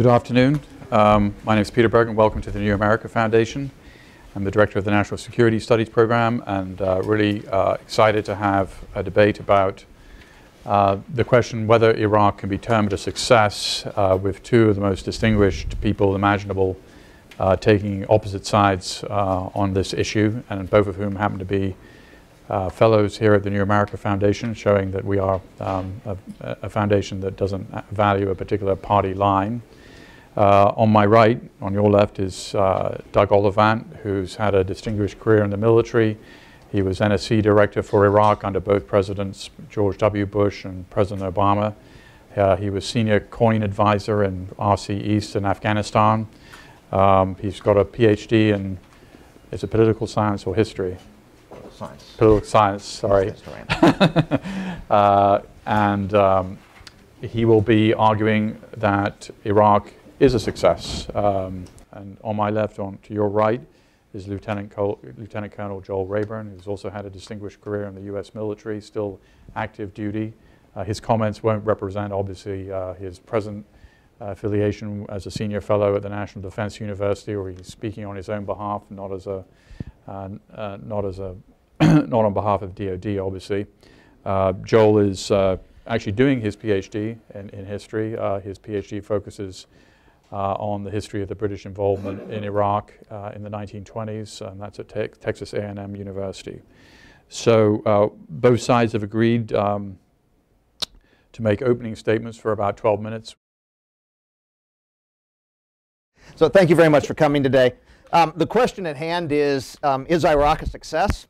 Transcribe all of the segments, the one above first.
Good afternoon. Um, my name is Peter Bergen and welcome to the New America Foundation. I'm the director of the National Security Studies Program and uh, really uh, excited to have a debate about uh, the question whether Iraq can be termed a success uh, with two of the most distinguished people imaginable uh, taking opposite sides uh, on this issue, and both of whom happen to be uh, fellows here at the New America Foundation, showing that we are um, a, a, foundation that doesn't value a particular party line. Uh, on my right, on your left, is uh, Doug Ollivant, who's had a distinguished career in the military. He was NSC director for Iraq under both Presidents George W. Bush and President Obama. Uh, he was senior COIN advisor in RC East in Afghanistan. Um, he's got a PhD in, is it political science or history? Science. Political science, sorry. uh, and um, he will be arguing that Iraq is a success. Um, and on my left, on to your right, is Lieutenant, Col Lieutenant Colonel Joel Rayburn, who's also had a distinguished career in the U.S. military, still active duty. Uh, his comments won't represent, obviously, uh, his present affiliation as a senior fellow at the National Defense University, or he's speaking on his own behalf, not as a, uh, uh, not as a, not on behalf of DoD, obviously. Uh, Joel is uh, actually doing his PhD in, in history. His PhD focuses on the history of the British involvement in Iraq in the 1920s, and that's at te Texas A&M University. So both sides have agreed um, to make opening statements for about 12 minutes. So thank you very much for coming today. Um, the question at hand is, um, is Iraq a success?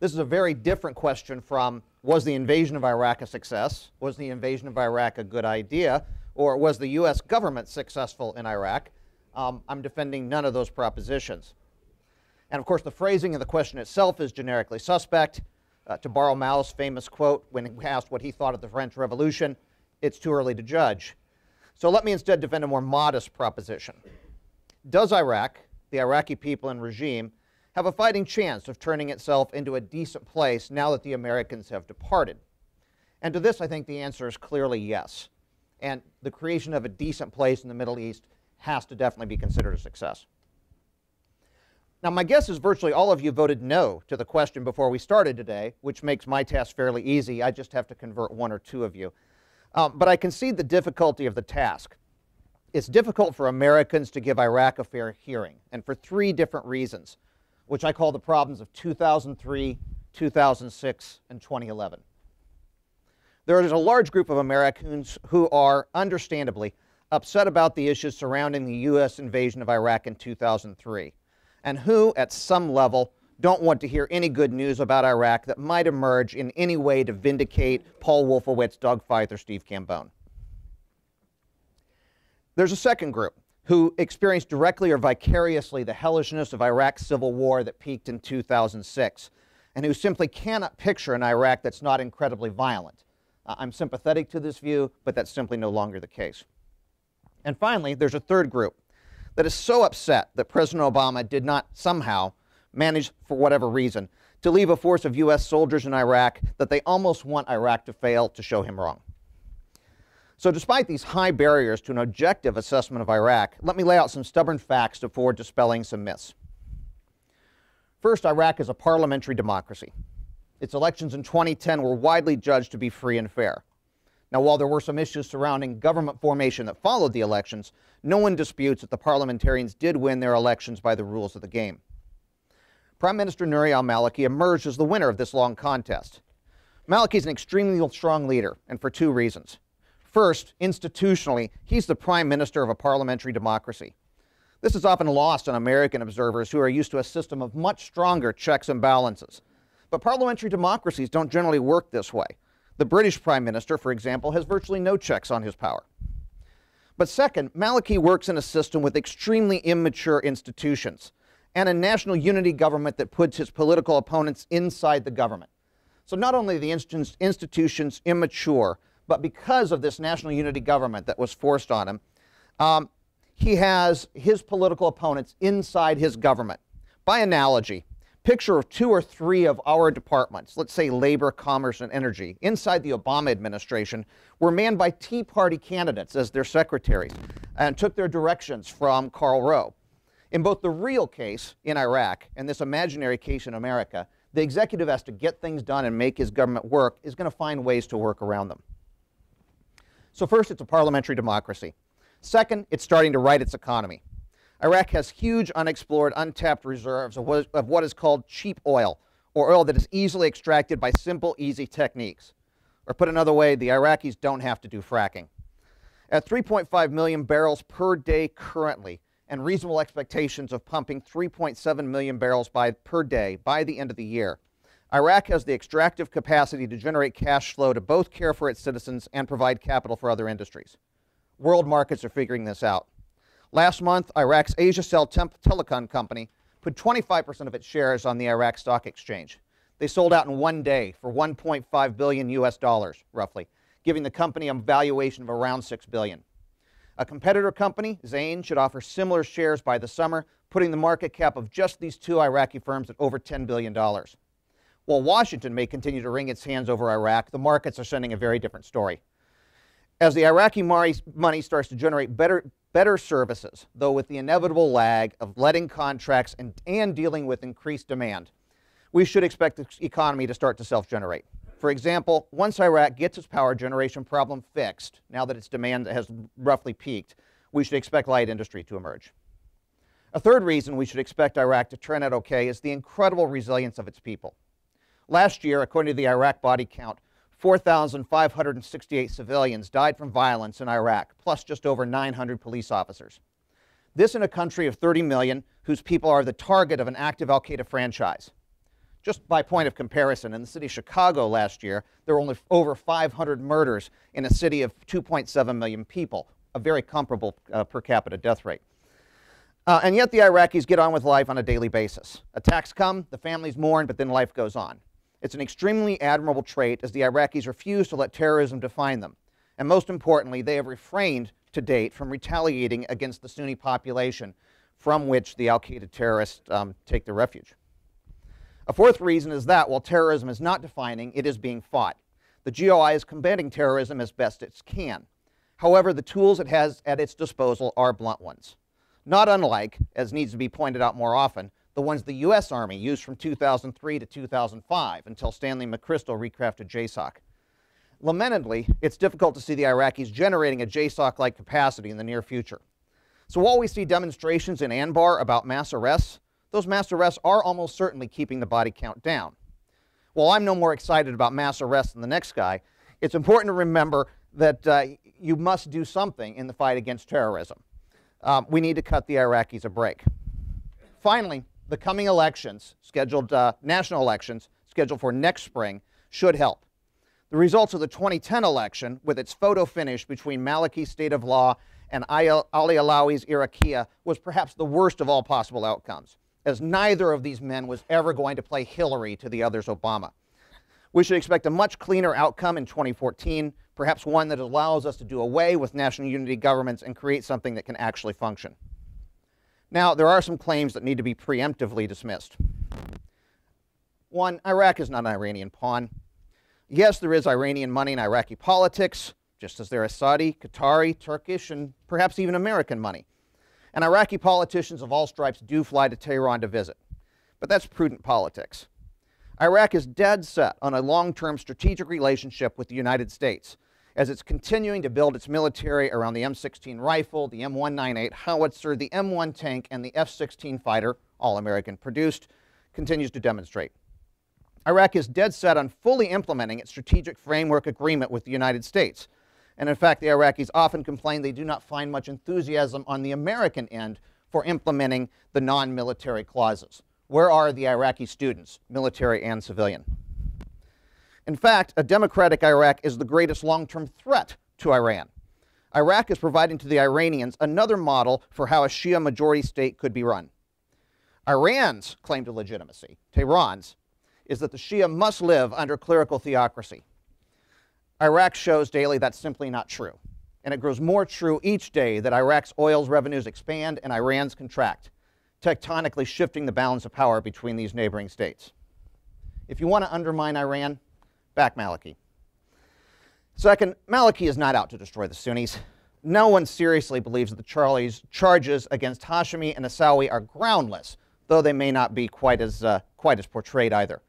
This is a very different question from, was the invasion of Iraq a success? Was the invasion of Iraq a good idea? Or was the U.S. government successful in Iraq? Um, I'm defending none of those propositions. And of course, the phrasing of the question itself is generically suspect. Uh, to borrow Mao's famous quote when he asked what he thought of the French Revolution, it's too early to judge. So let me instead defend a more modest proposition. Does Iraq, the Iraqi people and regime, have a fighting chance of turning itself into a decent place now that the Americans have departed? And to this, I think the answer is clearly yes. And the creation of a decent place in the Middle East has to definitely be considered a success. Now, my guess is virtually all of you voted no to the question before we started today, which makes my task fairly easy. I just have to convert one or two of you. Um, but I concede the difficulty of the task it's difficult for Americans to give Iraq a fair hearing, and for three different reasons, which I call the problems of 2003, 2006, and 2011. There is a large group of Americans who are, understandably, upset about the issues surrounding the U.S. invasion of Iraq in 2003, and who, at some level, don't want to hear any good news about Iraq that might emerge in any way to vindicate Paul Wolfowitz, Doug Feith, or Steve Cambone. There's a second group who experienced directly or vicariously the hellishness of Iraq's civil war that peaked in 2006, and who simply cannot picture an Iraq that's not incredibly violent. Uh, I'm sympathetic to this view, but that's simply no longer the case. And finally, there's a third group that is so upset that President Obama did not somehow manage, for whatever reason, to leave a force of U.S. soldiers in Iraq that they almost want Iraq to fail to show him wrong. So despite these high barriers to an objective assessment of Iraq, let me lay out some stubborn facts before dispelling some myths. First, Iraq is a parliamentary democracy. Its elections in 2010 were widely judged to be free and fair. Now, while there were some issues surrounding government formation that followed the elections, no one disputes that the parliamentarians did win their elections by the rules of the game. Prime Minister Nouri al-Maliki emerged as the winner of this long contest. Maliki is an extremely strong leader, and for two reasons. First, institutionally, he's the prime minister of a parliamentary democracy. This is often lost on American observers who are used to a system of much stronger checks and balances. But parliamentary democracies don't generally work this way. The British Prime Minister, for example, has virtually no checks on his power. But second, Maliki works in a system with extremely immature institutions and a national unity government that puts his political opponents inside the government. So not only the institutions immature, but because of this national unity government that was forced on him, um, he has his political opponents inside his government. By analogy, picture of two or three of our departments, let's say labor, commerce, and energy, inside the Obama administration, were manned by Tea Party candidates as their secretaries. and took their directions from Karl Rove. In both the real case in Iraq and this imaginary case in America, the executive has to get things done and make his government work, is going to find ways to work around them. So, first, it's a parliamentary democracy. Second, it's starting to right its economy. Iraq has huge unexplored, untapped reserves of what, is, of what is called cheap oil, or oil that is easily extracted by simple, easy techniques. Or put another way, the Iraqis don't have to do fracking. At 3.5 million barrels per day currently, and reasonable expectations of pumping 3.7 million barrels by, per day by the end of the year, Iraq has the extractive capacity to generate cash flow to both care for its citizens and provide capital for other industries. World markets are figuring this out. Last month, Iraq's Asiacell Telecom company put 25% of its shares on the Iraq Stock Exchange. They sold out in one day for 1.5 billion US dollars, roughly, giving the company a valuation of around 6 billion. A competitor company, Zain, should offer similar shares by the summer, putting the market cap of just these two Iraqi firms at over $10 billion. While Washington may continue to wring its hands over Iraq, the markets are sending a very different story. As the Iraqi money starts to generate better, better services, though with the inevitable lag of letting contracts and, and dealing with increased demand, we should expect the economy to start to self generate. For example, once Iraq gets its power generation problem fixed, now that its demand has roughly peaked, we should expect light industry to emerge. A third reason we should expect Iraq to turn out okay is the incredible resilience of its people. Last year, according to the Iraq body count, 4,568 civilians died from violence in Iraq, plus just over 900 police officers. This in a country of 30 million whose people are the target of an active Al Qaeda franchise. Just by point of comparison, in the city of Chicago last year, there were only over 500 murders in a city of 2.7 million people, a very comparable uh, per capita death rate. Uh, and yet the Iraqis get on with life on a daily basis. Attacks come, the families mourn, but then life goes on. It's an extremely admirable trait as the Iraqis refuse to let terrorism define them. And most importantly, they have refrained to date from retaliating against the Sunni population from which the Al Qaeda terrorists um, take their refuge. A fourth reason is that while terrorism is not defining, it is being fought. The GOI is combating terrorism as best it can. However, the tools it has at its disposal are blunt ones. Not unlike, as needs to be pointed out more often, the ones the U.S. Army used from 2003 to 2005 until Stanley McChrystal recrafted JSOC. Lamentably, it's difficult to see the Iraqis generating a JSOC-like capacity in the near future. So while we see demonstrations in Anbar about mass arrests, those mass arrests are almost certainly keeping the body count down. While I'm no more excited about mass arrests than the next guy, it's important to remember that uh, you must do something in the fight against terrorism. Um, we need to cut the Iraqis a break. Finally, the coming elections, scheduled uh, national elections, scheduled for next spring, should help. The results of the 2010 election, with its photo finish between Maliki's state of law and Ali Alawi's Iraqiyya, was perhaps the worst of all possible outcomes as neither of these men was ever going to play Hillary to the other's Obama. We should expect a much cleaner outcome in 2014, perhaps one that allows us to do away with national unity governments and create something that can actually function. Now, there are some claims that need to be preemptively dismissed. One, Iraq is not an Iranian pawn. Yes, there is Iranian money in Iraqi politics, just as there is Saudi, Qatari, Turkish, and perhaps even American money and Iraqi politicians of all stripes do fly to Tehran to visit. But that's prudent politics. Iraq is dead set on a long term strategic relationship with the United States as it's continuing to build its military around the M16 rifle, the M198 howitzer, the M1 tank, and the F 16 fighter, all American produced, continues to demonstrate. Iraq is dead set on fully implementing its strategic framework agreement with the United States and in fact, the Iraqis often complain they do not find much enthusiasm on the American end for implementing the non military clauses. Where are the Iraqi students, military and civilian? In fact, a democratic Iraq is the greatest long term threat to Iran. Iraq is providing to the Iranians another model for how a Shia majority state could be run. Iran's claim to legitimacy, Tehran's, is that the Shia must live under clerical theocracy. Iraq shows daily that's simply not true. And it grows more true each day that Iraq's oil's revenues expand and Iran's contract, tectonically shifting the balance of power between these neighboring states. If you want to undermine Iran, back Maliki. Second, Maliki is not out to destroy the Sunnis. no one seriously believes that the Charlie's charges against Hashemi and Issawi are groundless, though they may not be quite as, uh, quite as portrayed either.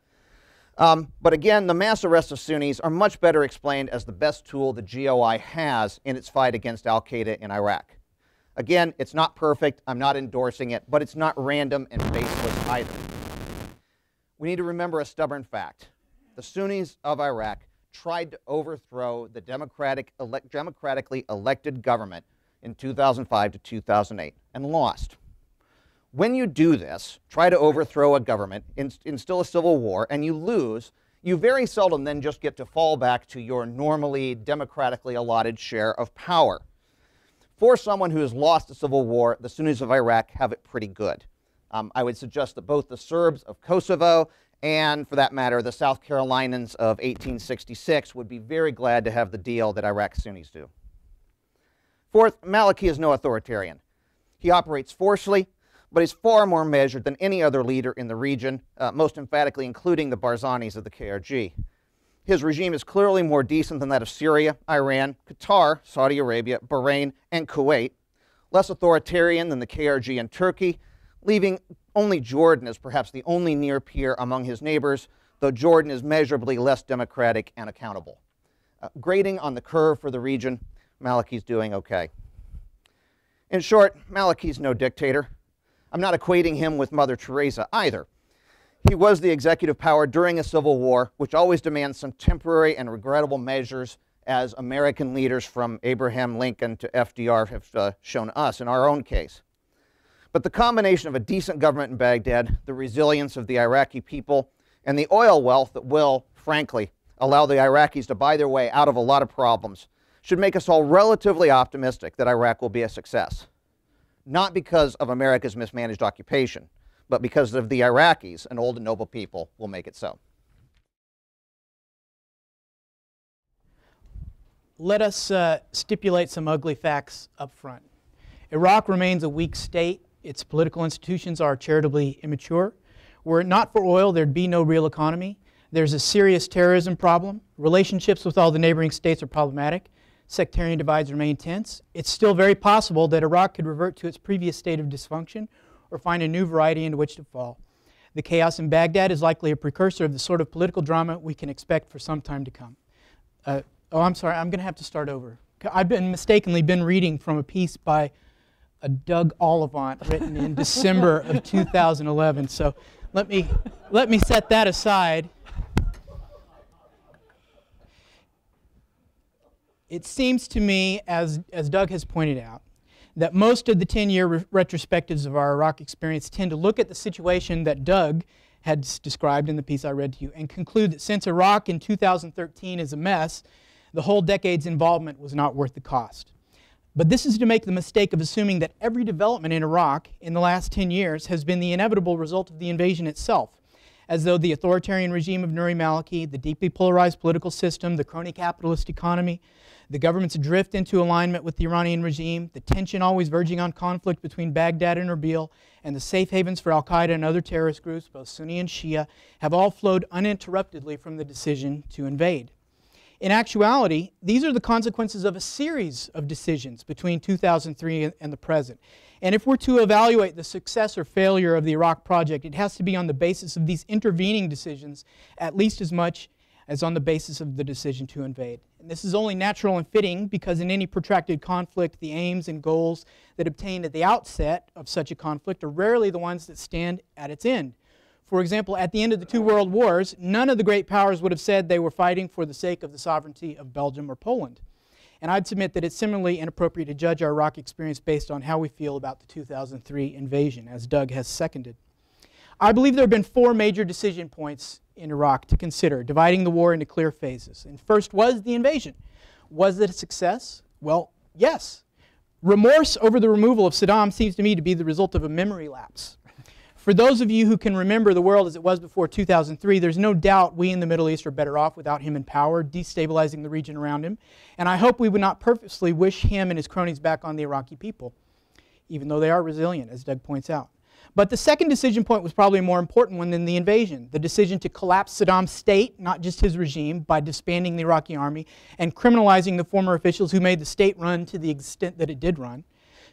Um, but again, the mass arrests of Sunnis are much better explained as the best tool the GOI has in its fight against al Qaeda in Iraq. Again, it's not perfect, I'm not endorsing it, but it's not random and baseless either. We need to remember a stubborn fact. The Sunnis of Iraq tried to overthrow the democratic democratically elected government in 2005 to 2008 and lost. When you do this, try to overthrow a government, instill a civil war, and you lose, you very seldom then just get to fall back to your normally democratically allotted share of power. For someone who has lost a civil war, the Sunnis of Iraq have it pretty good. Um, I would suggest that both the Serbs of Kosovo and, for that matter, the South Carolinians of 1866 would be very glad to have the deal that Iraq Sunnis do. Fourth, Maliki is no authoritarian. He operates forcefully, but he's far more measured than any other leader in the region, uh, most emphatically including the Barzanis of the KRG. His regime is clearly more decent than that of Syria, Iran, Qatar, Saudi Arabia, Bahrain, and Kuwait, less authoritarian than the KRG in Turkey, leaving only Jordan is perhaps the only near peer among his neighbors, though Jordan is measurably less democratic and accountable. Uh, grading on the curve for the region, Maliki's doing okay. In short, Maliki's no dictator. I'm not equating him with Mother Teresa either. He was the executive power during a civil war, which always demands some temporary and regrettable measures, as American leaders from Abraham Lincoln to FDR have uh, shown us in our own case. But the combination of a decent government in Baghdad, the resilience of the Iraqi people, and the oil wealth that will, frankly, allow the Iraqis to buy their way out of a lot of problems should make us all relatively optimistic that Iraq will be a success. Not because of America's mismanaged occupation, but because of the Iraqis, an old and noble people, will make it so. Let us uh, stipulate some ugly facts up front. Iraq remains a weak state. Its political institutions are charitably immature. Were it not for oil, there'd be no real economy. There's a serious terrorism problem. Relationships with all the neighboring states are problematic. Sectarian divides remain tense. It's still very possible that Iraq could revert to its previous state of dysfunction or find a new variety into which to fall. The chaos in Baghdad is likely a precursor of the sort of political drama we can expect for some time to come. Uh, oh, I'm sorry, I'm going to have to start over. I've been mistakenly been reading from a piece by a Doug Ollivant written in December of 2011. So let me, let me set that aside. It seems to me, as, as Doug has pointed out, that most of the 10 year re retrospectives of our Iraq experience tend to look at the situation that Doug had described in the piece I read to you and conclude that since Iraq in 2013 is a mess, the whole decade's involvement was not worth the cost. But this is to make the mistake of assuming that every development in Iraq in the last 10 years has been the inevitable result of the invasion itself, as though the authoritarian regime of Nouri Maliki, the deeply polarized political system, the crony capitalist economy, the government's drift into alignment with the Iranian regime, the tension always verging on conflict between Baghdad and Erbil, and the safe havens for Al Qaeda and other terrorist groups, both Sunni and Shia, have all flowed uninterruptedly from the decision to invade. In actuality, these are the consequences of a series of decisions between 2003 and the present. And if we're to evaluate the success or failure of the Iraq project, it has to be on the basis of these intervening decisions at least as much as on the basis of the decision to invade. And this is only natural and fitting because in any protracted conflict, the aims and goals that obtain at the outset of such a conflict are rarely the ones that stand at its end. For example, at the end of the two world wars, none of the great powers would have said they were fighting for the sake of the sovereignty of Belgium or Poland. And I'd submit that it's similarly inappropriate to judge our Iraq experience based on how we feel about the 2003 invasion, as Doug has seconded. I believe there have been four major decision points in Iraq to consider, dividing the war into clear phases. And first was the invasion. Was it a success? Well, yes. Remorse over the removal of Saddam seems to me to be the result of a memory lapse. For those of you who can remember the world as it was before 2003, there's no doubt we in the Middle East are better off without him in power, destabilizing the region around him. And I hope we would not purposely wish him and his cronies back on the Iraqi people, even though they are resilient, as Doug points out. But the second decision point was probably a more important one than the invasion the decision to collapse Saddam's state, not just his regime, by disbanding the Iraqi army and criminalizing the former officials who made the state run to the extent that it did run,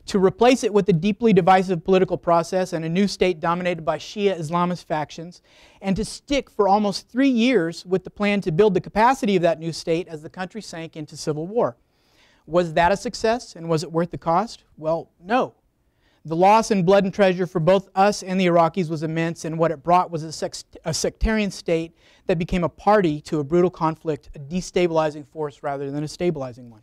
to replace it with a deeply divisive political process and a new state dominated by Shia Islamist factions, and to stick for almost three years with the plan to build the capacity of that new state as the country sank into civil war. Was that a success and was it worth the cost? Well, no. The loss in blood and treasure for both us and the Iraqis was immense, and what it brought was a, a, sectarian state that became a party to a brutal conflict, a destabilizing force rather than a stabilizing one.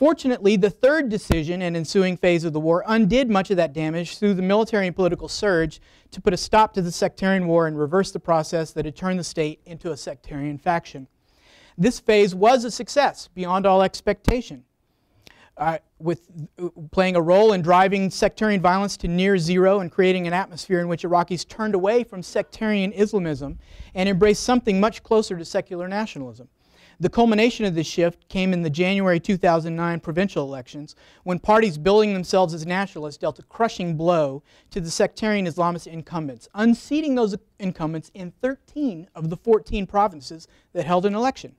Fortunately, the third decision and ensuing phase of the war undid much of that damage through the military and political surge to put a stop to the sectarian war and reverse the process that had turned the state into a sectarian faction. This phase was a success beyond all expectation uh, with uh, playing a role in driving sectarian violence to near zero and creating an atmosphere in which Iraqis turned away from sectarian Islamism and embraced something much closer to secular nationalism. The culmination of this shift came in the January 2009 provincial elections when parties billing themselves as nationalists dealt a crushing blow to the sectarian Islamist incumbents, unseating those incumbents in 13 of the 14 provinces that held an election.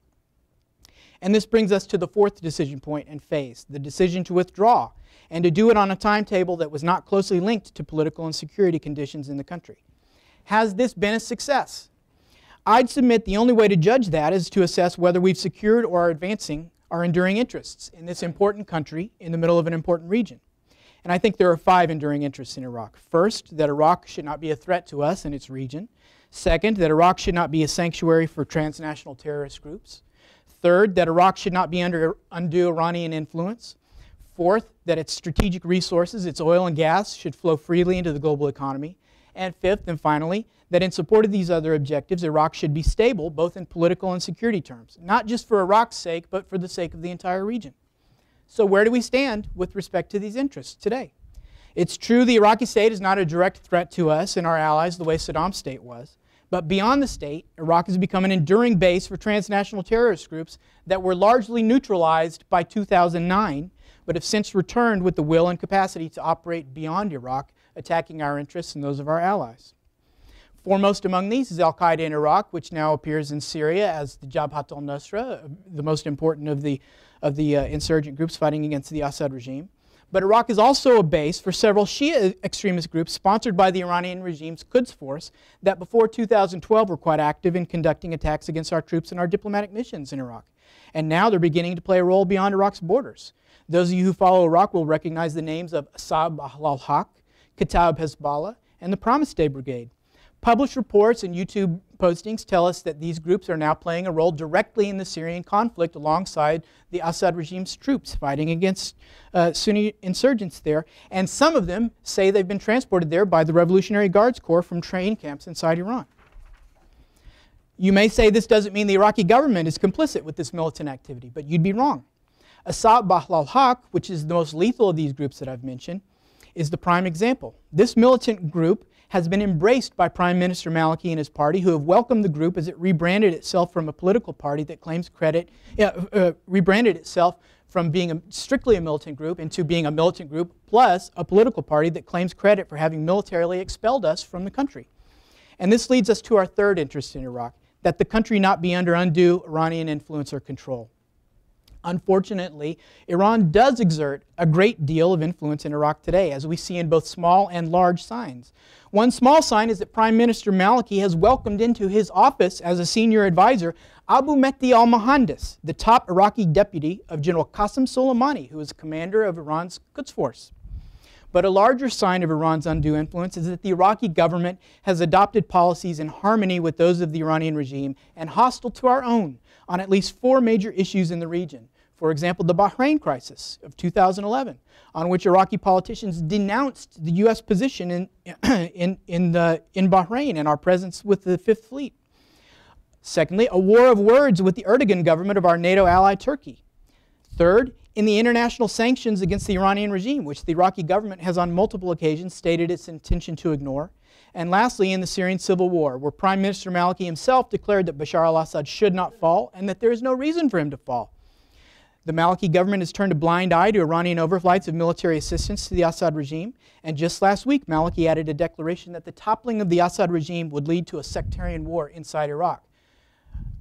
And this brings us to the fourth decision point and phase the decision to withdraw, and to do it on a timetable that was not closely linked to political and security conditions in the country. Has this been a success? I'd submit the only way to judge that is to assess whether we've secured or are advancing our enduring interests in this important country in the middle of an important region. And I think there are five enduring interests in Iraq. First, that Iraq should not be a threat to us and its region. Second, that Iraq should not be a sanctuary for transnational terrorist groups. Third, that Iraq should not be under undue Iranian influence. Fourth, that its strategic resources, its oil and gas, should flow freely into the global economy. And fifth, and finally, that in support of these other objectives, Iraq should be stable, both in political and security terms, not just for Iraq's sake, but for the sake of the entire region. So, where do we stand with respect to these interests today? It's true the Iraqi state is not a direct threat to us and our allies the way Saddam's state was. But beyond the state, Iraq has become an enduring base for transnational terrorist groups that were largely neutralized by 2009, but have since returned with the will and capacity to operate beyond Iraq, attacking our interests and those of our allies. Foremost among these is Al Qaeda in Iraq, which now appears in Syria as the Jabhat al Nusra, the most important of the, of the uh, insurgent groups fighting against the Assad regime. But Iraq is also a base for several Shia extremist groups sponsored by the Iranian regime's Quds Force that before 2012 were quite active in conducting attacks against our troops and our diplomatic missions in Iraq. And now they're beginning to play a role beyond Iraq's borders. Those of you who follow Iraq will recognize the names of Asab al-Haq, Kataib Hezbollah, and the Promise Day Brigade. Published reports and YouTube postings tell us that these groups are now playing a role directly in the Syrian conflict alongside the Assad regime's troops fighting against uh, Sunni insurgents there. And some of them say they've been transported there by the Revolutionary Guards Corps from train camps inside Iran. You may say this doesn't mean the Iraqi government is complicit with this militant activity, but you'd be wrong. Asab al Haq, which is the most lethal of these groups that I've mentioned, is the prime example. This militant group has been embraced by Prime Minister Maliki and his party, who have welcomed the group as it rebranded itself from a political party that claims credit, uh, uh, rebranded itself from being a, strictly a militant group into being a militant group plus a political party that claims credit for having militarily expelled us from the country. And this leads us to our third interest in Iraq that the country not be under undue Iranian influence or control. Unfortunately, Iran does exert a great deal of influence in Iraq today, as we see in both small and large signs. One small sign is that Prime Minister Maliki has welcomed into his office as a senior advisor Abu Mehdi al Mohandes, the top Iraqi deputy of General Qasem Soleimani, who is commander of Iran's Quds Force. But a larger sign of Iran's undue influence is that the Iraqi government has adopted policies in harmony with those of the Iranian regime and hostile to our own on at least four major issues in the region for example, the Bahrain crisis of 2011, on which Iraqi politicians denounced the U.S. position in, in, in, the, in Bahrain and our presence with the Fifth Fleet. Secondly, a war of words with the Erdogan government of our NATO ally Turkey. Third, in the international sanctions against the Iranian regime, which the Iraqi government has on multiple occasions stated its intention to ignore. And lastly, in the Syrian civil war, where Prime Minister Maliki himself declared that Bashar al Assad should not fall and that there is no reason for him to fall. The Maliki government has turned a blind eye to Iranian overflights of military assistance to the Assad regime. And just last week, Maliki added a declaration that the toppling of the Assad regime would lead to a sectarian war inside Iraq.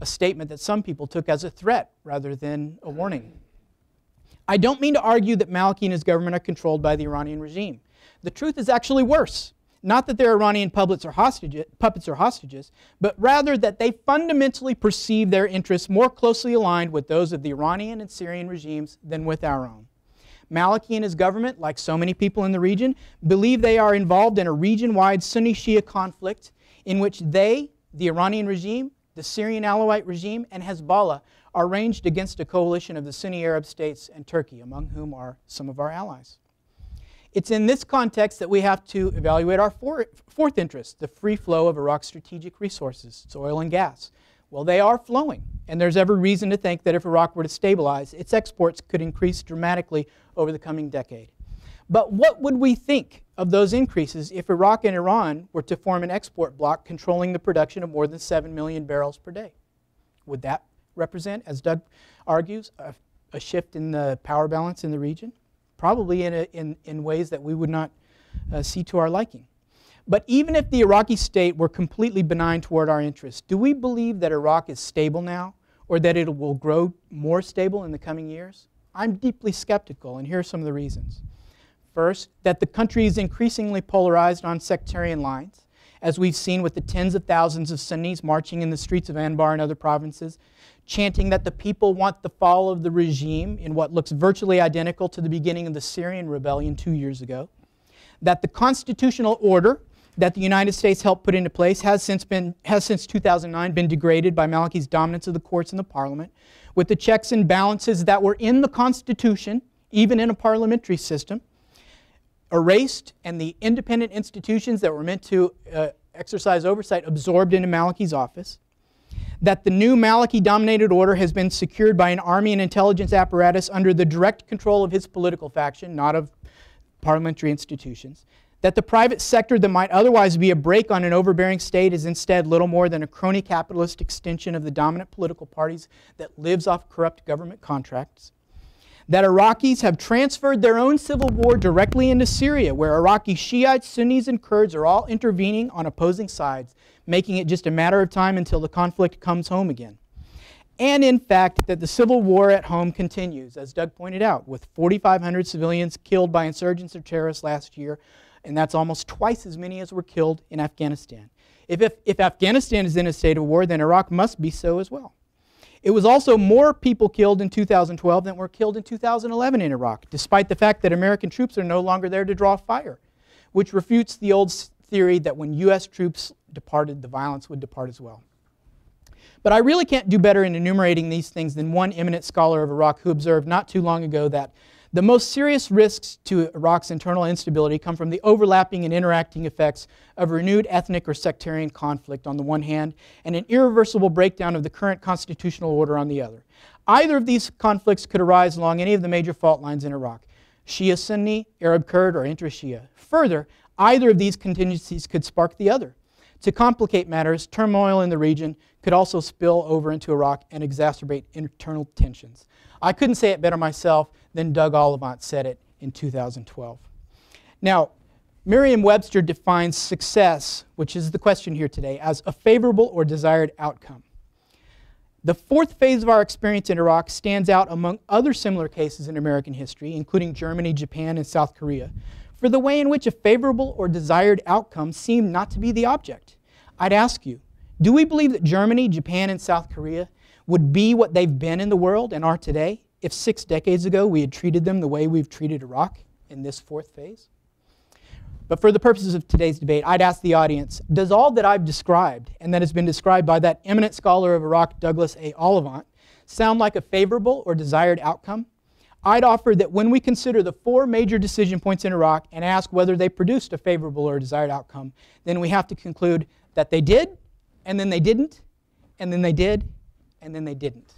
A statement that some people took as a threat rather than a warning. I don't mean to argue that Maliki and his government are controlled by the Iranian regime. The truth is actually worse. Not that their Iranian puppets are, hostages, puppets or hostages, but rather that they fundamentally perceive their interests more closely aligned with those of the Iranian and Syrian regimes than with our own. Maliki and his government, like so many people in the region, believe they are involved in a region wide Sunni Shia conflict in which they, the Iranian regime, the Syrian Alawite regime, and Hezbollah are ranged against a coalition of the Sunni Arab states and Turkey, among whom are some of our allies. It's in this context that we have to evaluate our fourth interest, the free flow of Iraq's strategic resources, it's oil and gas. Well, they are flowing, and there's every reason to think that if Iraq were to stabilize, its exports could increase dramatically over the coming decade. But what would we think of those increases if Iraq and Iran were to form an export bloc controlling the production of more than 7 million barrels per day? Would that represent, as Doug argues, a, a shift in the power balance in the region? Probably in, a, in, in ways that we would not uh, see to our liking. But even if the Iraqi state were completely benign toward our interests, do we believe that Iraq is stable now or that it will grow more stable in the coming years? I'm deeply skeptical, and here are some of the reasons. First, that the country is increasingly polarized on sectarian lines, as we've seen with the tens of thousands of Sunnis marching in the streets of Anbar and other provinces chanting that the people want the fall of the regime in what looks virtually identical to the beginning of the Syrian rebellion two years ago. That the constitutional order that the United States helped put into place has since, been, has since 2009 been degraded by Maliki's dominance of the courts and the parliament, with the checks and balances that were in the Constitution, even in a parliamentary system, erased, and the independent institutions that were meant to uh, exercise oversight absorbed into Maliki's office that the new Maliki dominated order has been secured by an army and intelligence apparatus under the direct control of his political faction, not of parliamentary institutions. That the private sector that might otherwise be a brake on an overbearing state is instead little more than a crony capitalist extension of the dominant political parties that lives off corrupt government contracts that Iraqis have transferred their own civil war directly into Syria, where Iraqi Shiites, Sunnis, and Kurds are all intervening on opposing sides, making it just a matter of time until the conflict comes home again. And in fact, that the civil war at home continues, as Doug pointed out, with 4,500 civilians killed by insurgents or terrorists last year, and that's almost twice as many as were killed in Afghanistan. If, if, if Afghanistan is in a state of war, then Iraq must be so as well. It was also more people killed in 2012 than were killed in 2011 in Iraq, despite the fact that American troops are no longer there to draw fire, which refutes the old theory that when U.S. troops departed, the violence would depart as well. But I really can't do better in enumerating these things than one eminent scholar of Iraq who observed not too long ago that the most serious risks to Iraq's internal instability come from the overlapping and interacting effects of renewed ethnic or sectarian conflict on the one hand, and an irreversible breakdown of the current constitutional order on the other. Either of these conflicts could arise along any of the major fault lines in Iraq Shia Sunni, Arab Kurd, or intra Shia. Further, either of these contingencies could spark the other. To complicate matters, turmoil in the region could also spill over into Iraq and exacerbate internal tensions. I couldn't say it better myself than Doug Ollivant said it in 2012. Now, Merriam Webster defines success, which is the question here today, as a favorable or desired outcome. The fourth phase of our experience in Iraq stands out among other similar cases in American history, including Germany, Japan, and South Korea, for the way in which a favorable or desired outcome seemed not to be the object. I'd ask you, do we believe that Germany, Japan, and South Korea would be what they've been in the world and are today if six decades ago we had treated them the way we've treated Iraq in this fourth phase? But for the purposes of today's debate, I'd ask the audience Does all that I've described, and that has been described by that eminent scholar of Iraq, Douglas A. Ollivant, sound like a favorable or desired outcome? I'd offer that when we consider the four major decision points in Iraq and ask whether they produced a favorable or desired outcome, then we have to conclude that they did, and then they didn't, and then they did, and then they didn't.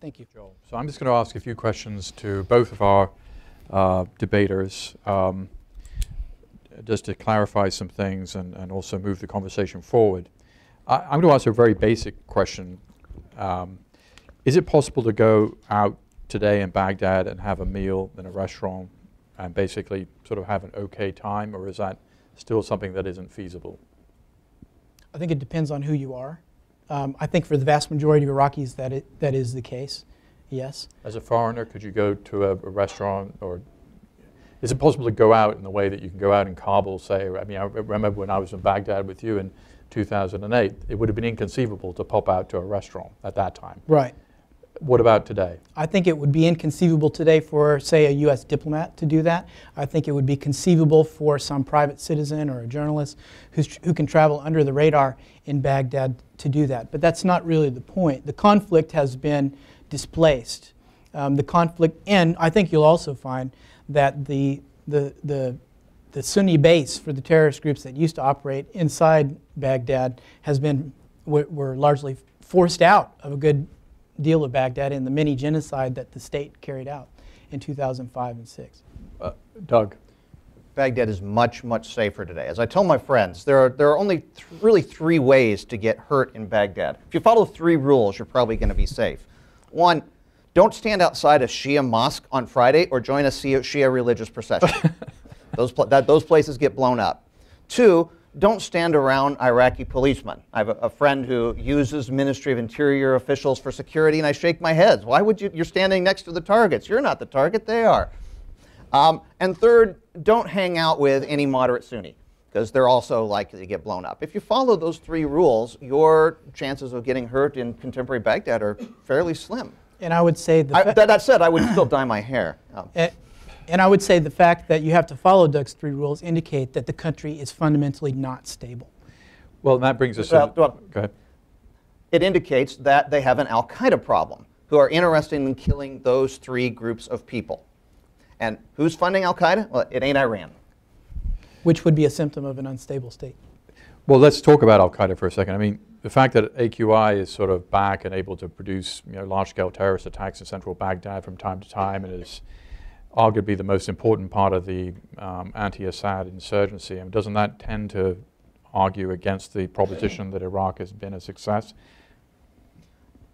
Thank you. Joel. So I'm just going to ask a few questions to both of our uh, debaters, um, just to clarify some things and, and also move the conversation forward. I, am going to ask a very basic question. Um, is it possible to go out today in Baghdad and have a meal in a restaurant and basically sort of have an okay time, or is that still something that isn't feasible? I think it depends on who you are. Um, I think for the vast majority of Iraqis, that it, that is the case. Yes. As a foreigner, could you go to a, a, restaurant, or is it possible to go out in the way that you can go out in Kabul? Say, I mean, I remember when I was in Baghdad with you in 2008, it would have been inconceivable to pop out to a restaurant at that time. Right. What about today? I think it would be inconceivable today for, say, a U.S. diplomat to do that. I think it would be conceivable for some private citizen or a journalist who can travel under the radar in Baghdad to do that. But that's not really the point. The conflict has been displaced. Um, the conflict, and I think you'll also find that the, the, the, the Sunni base for the terrorist groups that used to operate inside Baghdad has been, were largely forced out of a good deal of Baghdad and the mini genocide that the state carried out in 2005 and 6. Uh, Doug. Baghdad is much, much safer today. As I tell my friends, there are, there are only th really three ways to get hurt in Baghdad. If you follow three rules, you're probably going to be safe. One, don't stand outside a Shia mosque on Friday or join a Shia religious procession. those, that, those places get blown up. Two, don't stand around Iraqi policemen. I have a, a, friend who uses Ministry of Interior officials for security, and I shake my head. Why would you? You're standing next to the targets. You're not the target. They are. Um, and third, don't hang out with any moderate Sunni because they're also likely to get blown up. If you follow those three rules, your chances of getting hurt in contemporary Baghdad are fairly slim. And I would say I, that, that, said, I would still dye my hair. Um, and I would say the fact that you have to follow Doug's three rules indicate that the country is fundamentally not stable. Well, that brings us well, to. Well, go ahead. It indicates that they have an Al Qaeda problem, who are interested in killing those three groups of people. And who's funding Al Qaeda? Well, it ain't Iran. Which would be a symptom of an unstable state. Well, let's talk about Al Qaeda for a second. I mean, the fact that AQI is sort of back and able to produce you know, large scale terrorist attacks in central Baghdad from time to time and is arguably the most important part of the um, anti-Assad insurgency. And doesn't that tend to argue against the proposition that Iraq has been a success?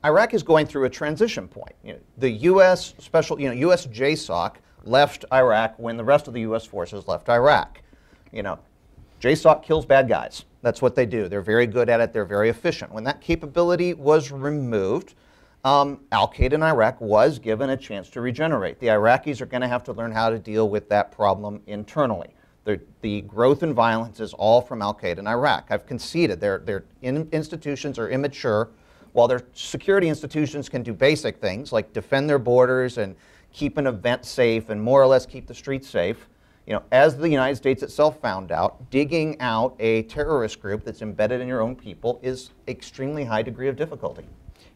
Iraq is going through a transition point. You know, the U.S. special, you know, U.S. JSOC left Iraq when the rest of the U.S. forces left Iraq. You know, JSOC kills bad guys. That's what they do. They're very good at it. They're very efficient. When that capability was removed, um, Al Qaeda in Iraq was given a chance to regenerate. The Iraqis are going to have to learn how to deal with that problem internally. The, the growth in violence is all from Al Qaeda in Iraq. I've conceded their, their in institutions are immature. While their security institutions can do basic things like defend their borders and keep an event safe and more or less keep the streets safe, you know, as the United States itself found out, digging out a terrorist group that's embedded in your own people is extremely high degree of difficulty.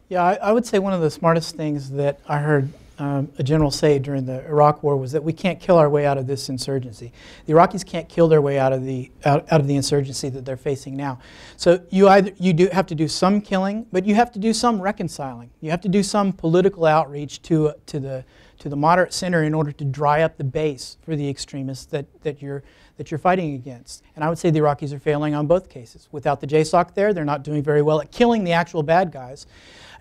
Yeah, I, I, would say one of the smartest things that I heard um, a general say during the Iraq War was that we can't kill our way out of this insurgency. The Iraqis can't kill their way out of the out, out of the insurgency that they're facing now. So you either you do have to do some killing, but you have to do some reconciling. You have to do some political outreach to to the to the moderate center in order to dry up the base for the extremists that, that you're that you're fighting against. And I would say the Iraqis are failing on both cases. Without the JSOC there, they're not doing very well at killing the actual bad guys.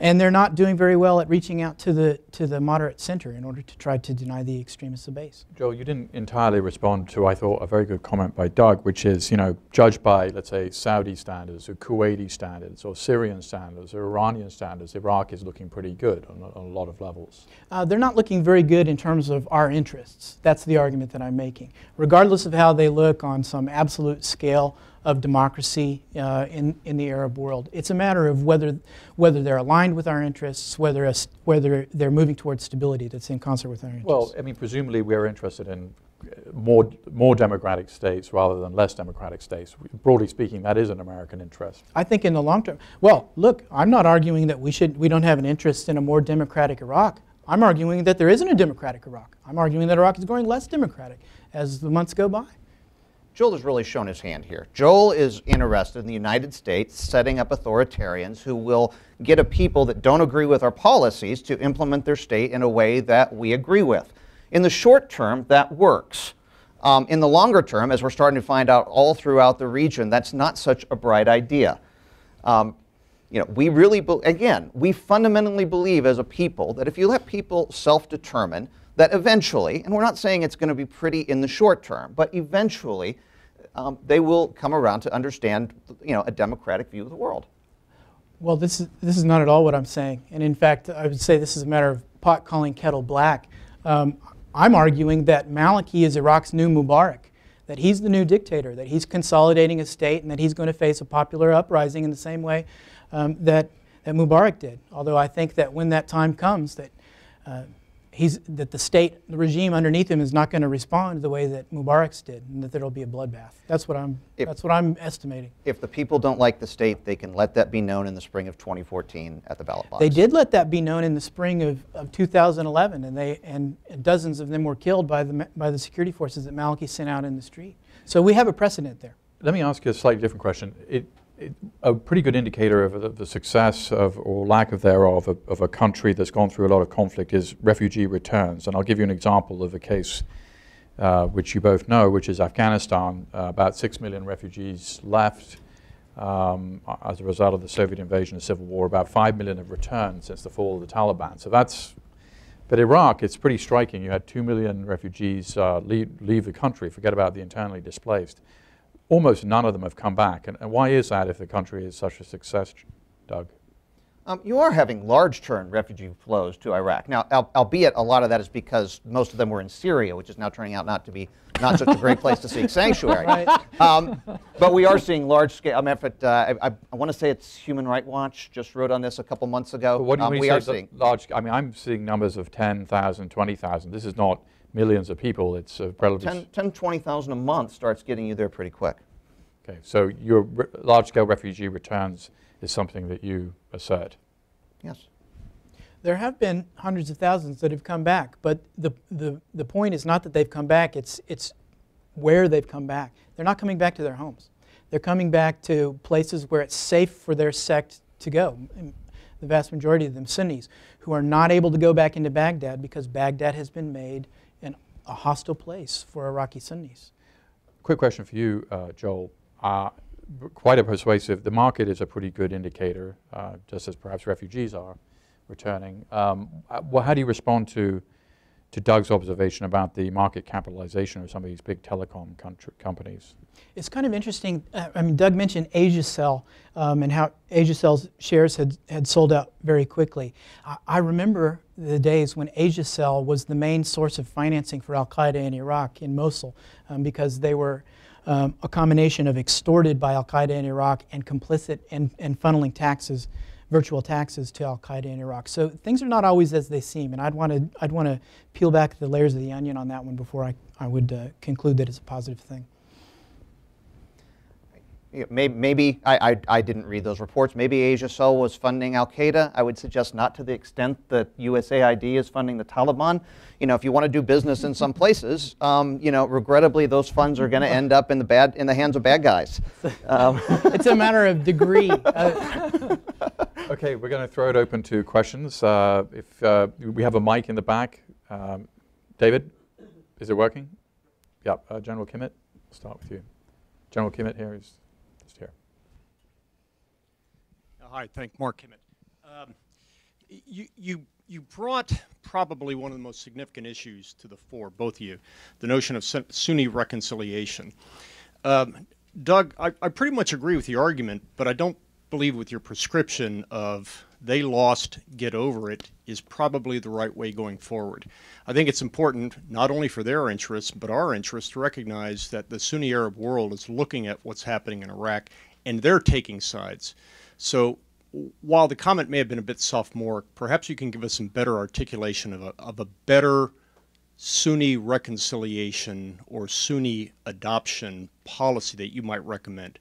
And they're not doing very well at reaching out to the, to the moderate center in order to try to deny the extremists a base. Joel, you didn't entirely respond to, I thought, a very good comment by Doug, which is, you know, judged by, let's say, Saudi standards or Kuwaiti standards or Syrian standards or Iranian standards, Iraq is looking pretty good on a, on a lot of levels. Uh, they're not looking very good in terms of our interests. That's the argument that I'm making. Regardless of how they look on some absolute scale of democracy uh, in, in the Arab world. It's a matter of whether, whether they're aligned with our interests, whether, a, whether they're moving towards stability that's in concert with our interests. Well, I mean, presumably we're interested in uh, more, more democratic states rather than less democratic states. Broadly speaking, that is an American interest. I think in the long term, well, look, I'm not arguing that we, should, we don't have an interest in a more democratic Iraq. I'm arguing that there isn't a democratic Iraq. I'm arguing that Iraq is growing less democratic as the months go by. Joel has really shown his hand here. Joel is interested in the United States setting up authoritarians who will get a people that don't agree with our policies to implement their state in a way that we agree with. In the short term, that works. Um, in the longer term, as we're starting to find out all throughout the region, that's not such a bright idea. Um, You know, we really, be- again, we fundamentally believe as a people that if you let people self-determine, that eventually, and we're not saying it's going to be pretty in the short term, but eventually, um, they will come around to understand, you know, a democratic view of the world. Well, this is, this is not at all what I'm saying. And in fact, I would say this is a matter of pot calling kettle black. Um, I'm arguing that Maliki is Iraq's new Mubarak, that he's the new dictator, that he's consolidating a state, and that he's going to face a popular uprising in the same way um, that, that Mubarak did. Although I think that when that time comes, that uh, he's, that the state, the regime underneath him is not going to respond the way that Mubarak's did, and that there'll be a bloodbath. That's what I'm, If- that's what I'm estimating. If the people don't like the state, they can let that be known in the spring of 2014 at the ballot box. They did let that be known in the spring of, of 2011, and, they, and dozens of them were killed by the, by the security forces that Maliki sent out in the street. So we have a precedent there. Let me ask you a slightly different question. It, a pretty good indicator of the, the success of, or lack of thereof of, of a country that's gone through a lot of conflict is refugee returns. And I'll give you an example of a case uh, which you both know, which is Afghanistan. Uh, about six million refugees left um, as a result of the Soviet invasion and civil war. About five million have returned since the fall of the Taliban. So that's, but Iraq, it's pretty striking. You had two million refugees uh, leave, leave the country, forget about the internally displaced almost none of them have come back. And, and why is that if the country is such a success, Doug? Um, you are having large turn refugee flows to Iraq. Now, al- albeit a lot of that is because most of them were in Syria, which is now turning out not to be not such a great place to seek sanctuary. Right. Um, but we are seeing large scale. I mean, if it, uh, I, I, I want to say it's Human Rights Watch just wrote on this a couple months ago. But what do you Um, mean we you are seeing. large? I mean, I'm seeing numbers of 10,000, 20,000. This is not millions of people. It's uh, relatively. 10, 10 20,000 a month starts getting you there pretty quick. Okay, so your re- large-scale refugee returns is something that you assert. Yes. There have been hundreds of thousands that have come back, but the, the, the point is not that they've come back, it's, it's where they've come back. They're not coming back to their homes. They're coming back to places where it's safe for their sect to go. And The vast majority of them, Sunnis, who are not able to go back into Baghdad because Baghdad has been made an, a hostile place for Iraqi Sunnis. Quick question for you, uh, Joel. Uh, quite a persuasive. The market is a pretty good indicator, uh, just as perhaps refugees are returning. Um, uh, well, how do you respond to to Doug's observation about the market capitalization of some of these big telecom companies? It's kind of interesting. uh, I mean, Doug mentioned AsiaCell um, and how AsiaCell's shares had, had sold out very quickly. I, I remember the days when AsiaCell was the main source of financing for Al Qaeda in Iraq, in Mosul, um, because they were um, a combination of extorted by Al Qaeda in Iraq and complicit and, and funneling taxes, virtual taxes to Al Qaeda in Iraq. So things are not always as they seem, and I'd want to I'd want to peel back the layers of the onion on that one before I, I would uh, conclude that it's a positive thing. Yeah, may- Maybe, I, I, I didn't read those reports. Maybe Asia Cell was funding Al Qaeda. I would suggest not to the extent that USAID is funding the Taliban. You know, if you want to do business in some places, um, you know, regrettably, those funds are going to end up in the bad in the hands of bad guys. Um, it's a matter of degree. Uh, Okay, we're going to throw it open to questions. Uh, if uh, we have a mic in the back, um, David, is it working? Yep. Uh, General Kimmitt, I'll start with you. General Kimmitt here is just here. Uh, Hi, thank Mark Kimmitt. Um, you, you, you brought probably one of the most significant issues to the fore, both of you, the notion of Sunni reconciliation. Um, Doug, I, I pretty much agree with the argument, but I don't believe with your prescription of they lost, get over it is probably the right way going forward. I think it's important not only for their interests, but our interests to recognize that the Sunni Arab world is looking at what's happening in Iraq and they're taking sides. So while the comment may have been a bit sophomoric, perhaps you can give us some better articulation of a, of a better Sunni reconciliation or Sunni adoption policy that you might recommend.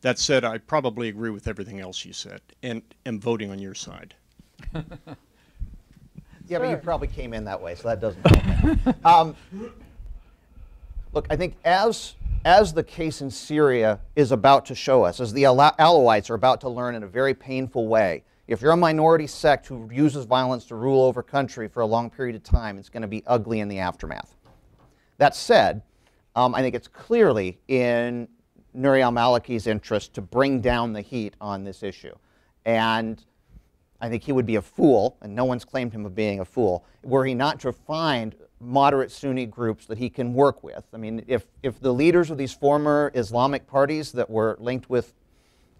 That said, I probably agree with everything else you said and am voting on your side. Yeah, but you probably came in that way, so that doesn't help. me. um, look, I think as as the case in Syria is about to show us, as the Alawites are about to learn in a very painful way, if you're a minority sect who uses violence to rule over country for a long period of time, it's going to be ugly in the aftermath. That said, um, I think it's clearly in Nuri al-Maliki's interest to bring down the heat on this issue. And I think he would be a fool, and no one's claimed him of being a fool, were he not to find moderate Sunni groups that he can work with. I mean, if, if the leaders of these former Islamic parties that were linked with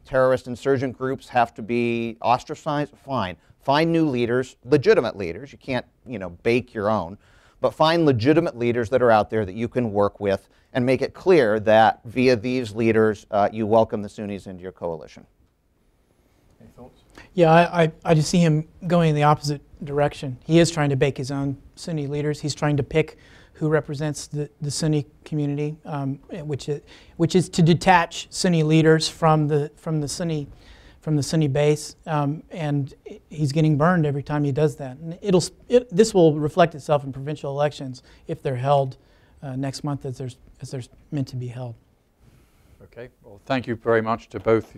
terrorist insurgent groups have to be ostracized, fine. Find new leaders, legitimate leaders. You can't, you know, bake your own. But find legitimate leaders that are out there that you can work with and make it clear that via these leaders, uh, you welcome the Sunnis into your coalition. Yeah, I, I, just see him going in the opposite direction. He is trying to bake his own Sunni leaders. He's trying to pick who represents the, the Sunni community, um, which, is, which is to detach Sunni leaders from the, from the Sunni from the Sunni base, um, and he's getting burned every time he does that. And it'll, it, this will reflect itself in provincial elections if they're held uh, next month as there's, as there's meant to be held. Okay, well, thank you very much to both.